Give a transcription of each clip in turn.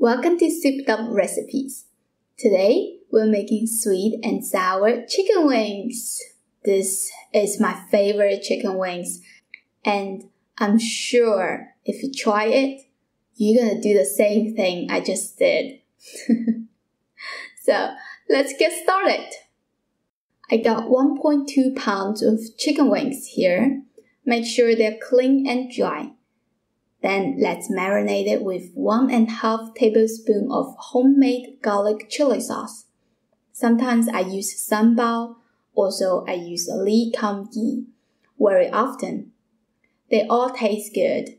Welcome to Souped Up Recipes. Today we're making sweet and sour chicken wings. This is my favorite chicken wings, and I'm sure if you try it, you're gonna do the same thing I just did. so let's get started. I got 1.2 pounds of chicken wings here. Make sure they're clean and dry. Then let's marinate it with one and a half tablespoon of homemade garlic chili sauce. Sometimes I use sambal, also I use Lee Kum Kee very often. They all taste good.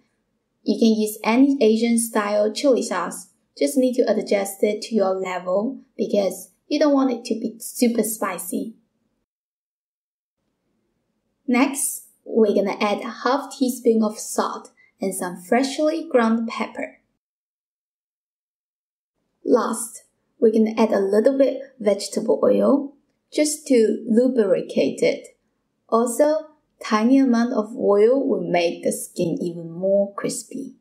You can use any Asian style chili sauce. Just need to adjust it to your level because you don't want it to be super spicy. Next, we're gonna add a half teaspoon of salt and some freshly ground pepper. Last, we're gonna add a little bit vegetable oil just to lubricate it. Also, tiny amount of oil will make the skin even more crispy.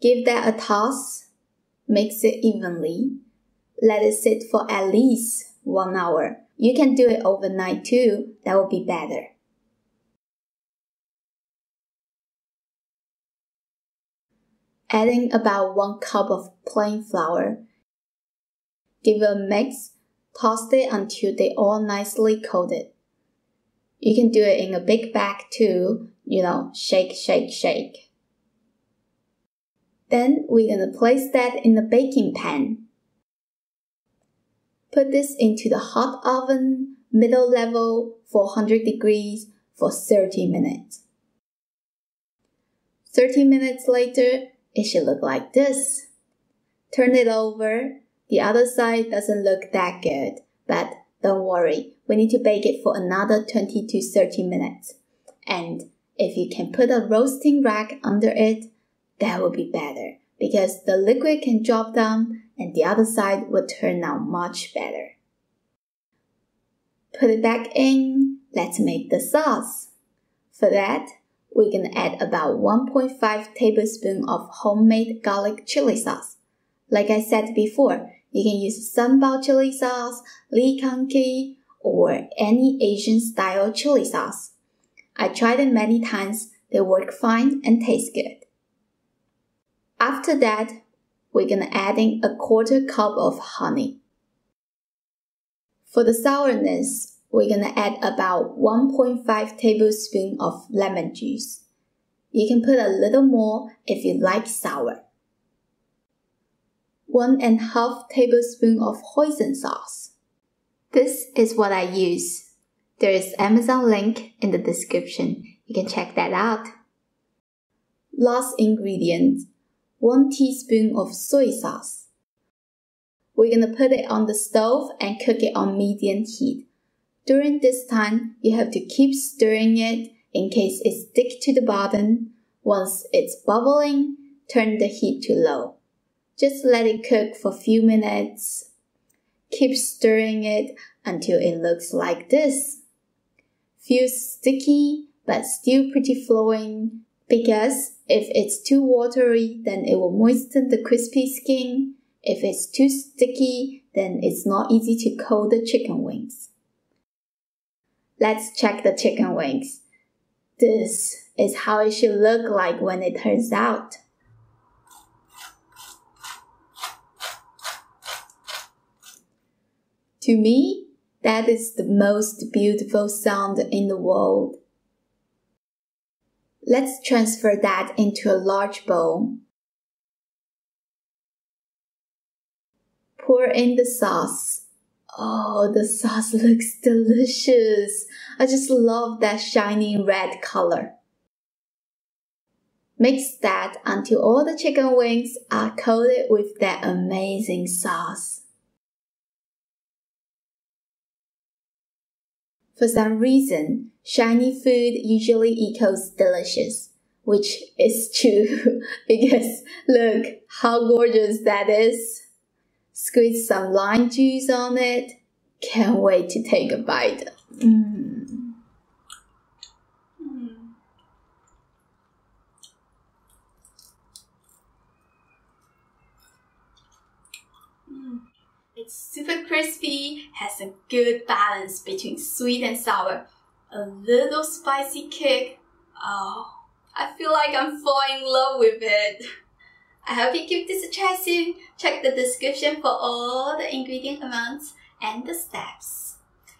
Give that a toss, mix it evenly, let it sit for at least one hour. You can do it overnight too, that will be better. Adding about 1 cup of plain flour. Give a mix, toss it until they all nicely coated. You can do it in a big bag too, you know, shake, shake, shake. Then we're gonna place that in the baking pan. Put this into the hot oven, middle level, 400 degrees for 30 minutes. 30 minutes later, it should look like this. Turn it over. The other side doesn't look that good, but don't worry. We need to bake it for another 20 to 30 minutes. And if you can put a roasting rack under it, that would be better because the liquid can drop down and the other side will turn out much better. Put it back in. Let's make the sauce. For that, we're gonna add about 1.5 tablespoon of homemade garlic chili sauce. Like I said before, you can use sambal chili sauce, Lee Kum Kee, or any Asian style chili sauce. I tried it many times, they work fine and taste good. After that, we're gonna add in a quarter cup of honey. For the sourness, we're gonna add about 1.5 tablespoon of lemon juice. You can put a little more if you like sour. One and a half tablespoon of hoisin sauce. This is what I use. There is Amazon link in the description. You can check that out. Last ingredient, 1 teaspoon of soy sauce. We're gonna put it on the stove and cook it on medium heat during this time, you have to keep stirring it in case it sticks to the bottom. Once it's bubbling, turn the heat to low. Just let it cook for few minutes. Keep stirring it until it looks like this. Feels sticky, but still pretty flowing because if it's too watery, then it will moisten the crispy skin. If it's too sticky, then it's not easy to coat the chicken wings. Let's check the chicken wings. This is how it should look like when it turns out. To me, that is the most beautiful sound in the world. Let's transfer that into a large bowl. Pour in the sauce. Oh, the sauce looks delicious. I just love that shiny red color. Mix that until all the chicken wings are coated with that amazing sauce. For some reason, shiny food usually equals delicious, which is true because look how gorgeous that is. Squeeze some lime juice on it. Can't wait to take a bite. Mm. It's super crispy, has a good balance between sweet and sour, a little spicy kick. Oh, I feel like I'm falling in love with it. I hope you give this a try soon. Check the description for all the ingredient amounts and the steps.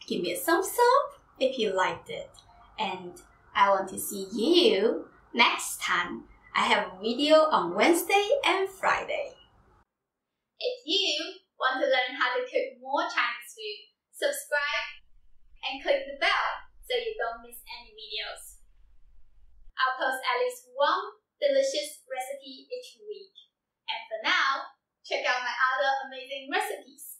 Give me a thumbs up if you liked it. And I want to see you next time. I have a video on Wednesday and Friday. If you want to learn how to cook more Chinese food, subscribe and click the bell so you don't miss any videos. I'll post at least one delicious recipe each week. And for now, check out my other amazing recipes.